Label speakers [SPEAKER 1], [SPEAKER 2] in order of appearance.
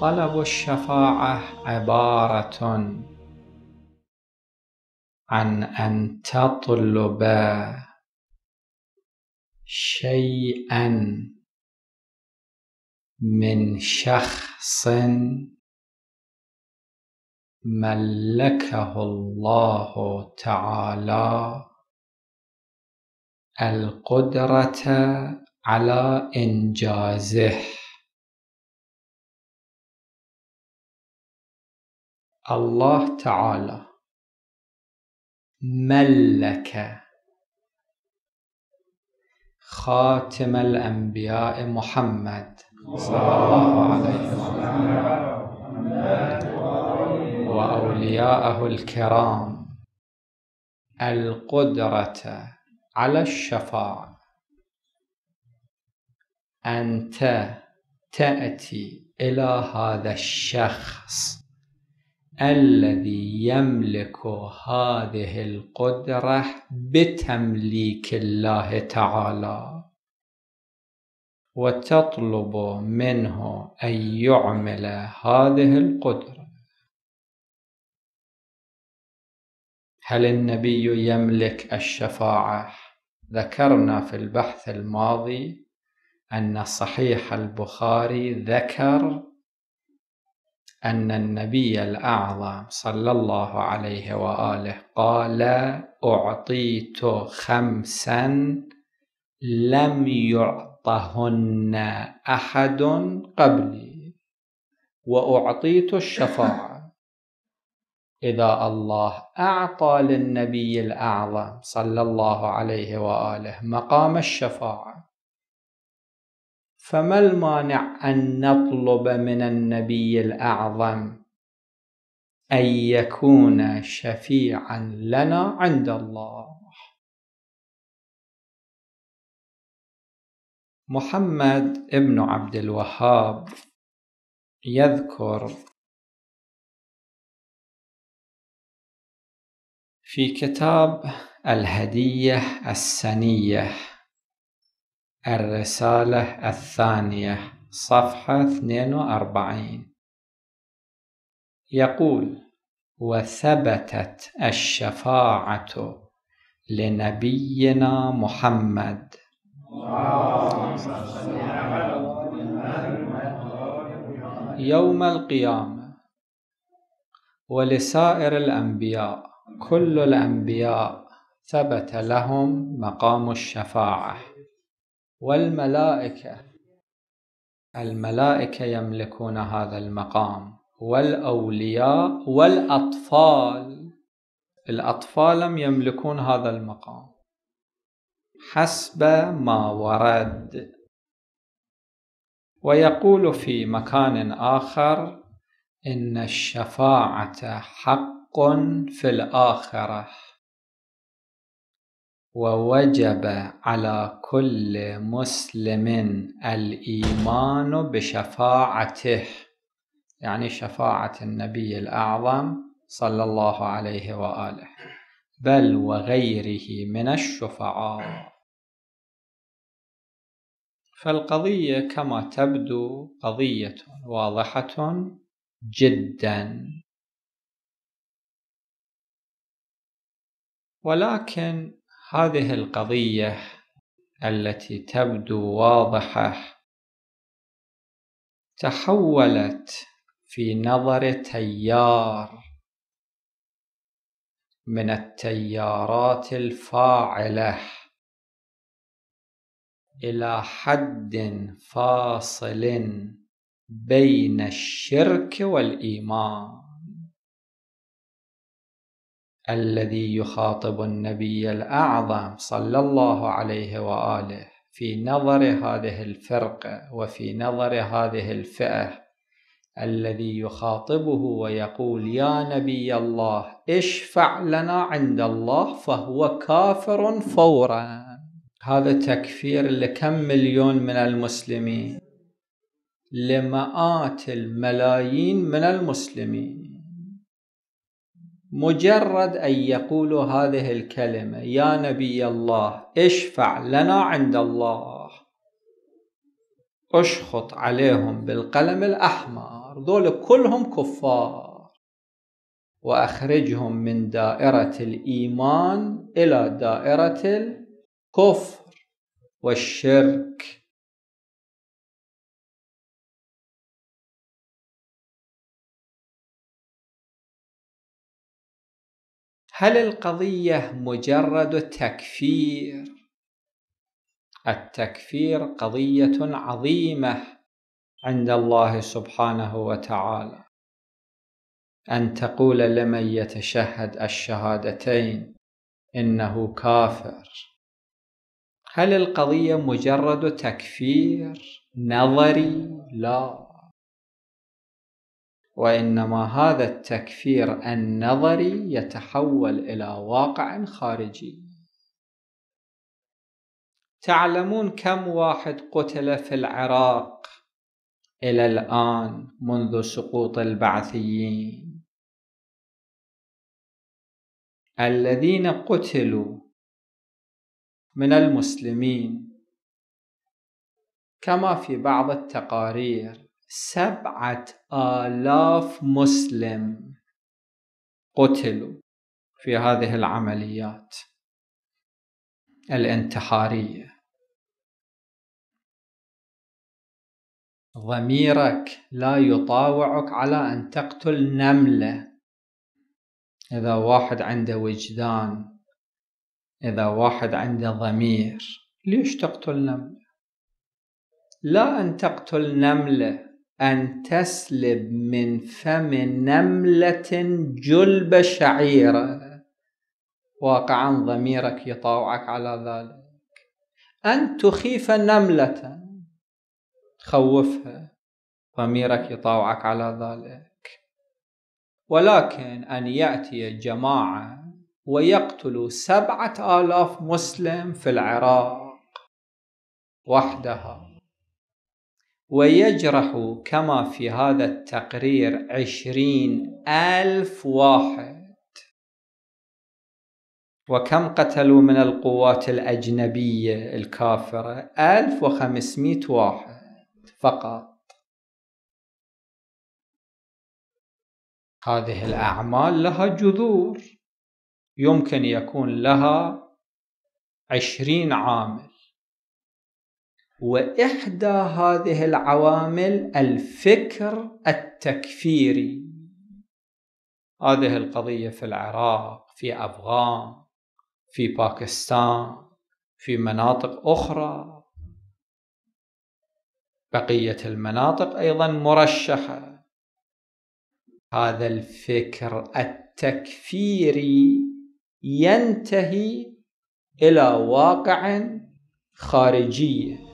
[SPEAKER 1] طلب الشفاعة عبارة عن أن تطلب شيئا من شخص ملكه الله تعالى القدرة على إنجازه. الله تعالى ملك خاتم الأنبياء محمد. صلى الله عليه وسلم وأولياءه الكرام القدرة على الشفاعة. أنت تأتي إلى هذا الشخص الذي يملك هذه القدرة بتمليك الله تعالى وتطلب منه أن يعمل هذه القدرة هل النبي يملك الشفاعة؟ ذكرنا في البحث الماضي أن صحيح البخاري ذكر أن النبي الأعظم صلى الله عليه وآله قال أعطيت خمسا لم يعطهن أحد قبلي وأعطيت الشفاعة. إذا الله أعطى للنبي الأعظم صلى الله عليه وآله مقام الشفاعة. فما المانع أن نطلب من النبي الأعظم أن يكون شفيعا لنا عند الله؟ محمد ابن عبد الوهاب يذكر في كتاب الهدية السنية الرسالة الثانية صفحة 42 يقول وثبتت الشفاعة لنبينا محمد. يوم القيامة. ولسائر الأنبياء كل الأنبياء ثبت لهم مقام الشفاعة. والملائكة. الملائكة يملكون هذا المقام. والأولياء والأطفال. الأطفال لم يملكون هذا المقام. حسب ما ورد. ويقول في مكان آخر إن الشفاعة حق في الآخرة. ووجب على كل مسلم الإيمان بشفاعته يعني شفاعة النبي الأعظم صلى الله عليه وآله بل وغيره من الشفعاء. فالقضية كما تبدو قضية واضحة جدا. ولكن هذه القضية التي تبدو واضحة تحولت في نظر تيار من التيارات الفاعلة إلى حد فاصل بين الشرك والإيمان. الذي يخاطب النبي الأعظم صلى الله عليه وآله. في نظر هذه الفرقة وفي نظر هذه الفئة الذي يخاطبه ويقول يا نبي الله اشفع لنا عند الله فهو كافر فورا. هذا تكفير لكم مليون من المسلمين لمئات الملايين من المسلمين. مجرد أن يقولوا هذه الكلمة يا نبي الله اشفع لنا عند الله. أشخط عليهم بالقلم الأحمر دول كلهم كفار. وأخرجهم من دائرة الإيمان إلى دائرة الكفر والشرك. هل القضية مجرد تكفير؟ التكفير قضية عظيمة عند الله سبحانه وتعالى أن تقول لمن يتشهد الشهادتين إنه كافر هل القضية مجرد تكفير نظري؟ لا وإنما هذا التكفير النظري يتحول إلى واقع خارجي. تعلمون كم واحد قتل في العراق إلى الآن منذ سقوط البعثيين؟ الذين قتلوا من المسلمين كما في بعض التقارير سبعة آلاف مسلم قتلوا في هذه العمليات الانتحارية. ضميرك لا يطاوعك على أن تقتل نملة. إذا واحد عنده وجدان إذا واحد عنده ضمير ليش تقتل نملة؟ لا أن تقتل نملة. أن تسلب من فم نملة جلب شعيرة واقعا ضميرك يطاوعك على ذلك. أن تخيف نملة. تخوفها. ضميرك يطاوعك على ذلك. ولكن أن يأتي جماعة ويقتلوا سبعة آلاف مسلم في العراق وحدها. ويجرح كما في هذا التقرير عشرين ألف واحد. وكم قتلوا من القوات الأجنبية الكافرة؟ ألف وخمسمائة واحد فقط. هذه الأعمال لها جذور. يمكن يكون لها عشرين عامل وإحدى هذه العوامل الفكر التكفيري. هذه القضية في العراق في أفغان في باكستان في مناطق أخرى. بقية المناطق أيضا مرشحة. هذا الفكر التكفيري ينتهي إلى واقع خارجيه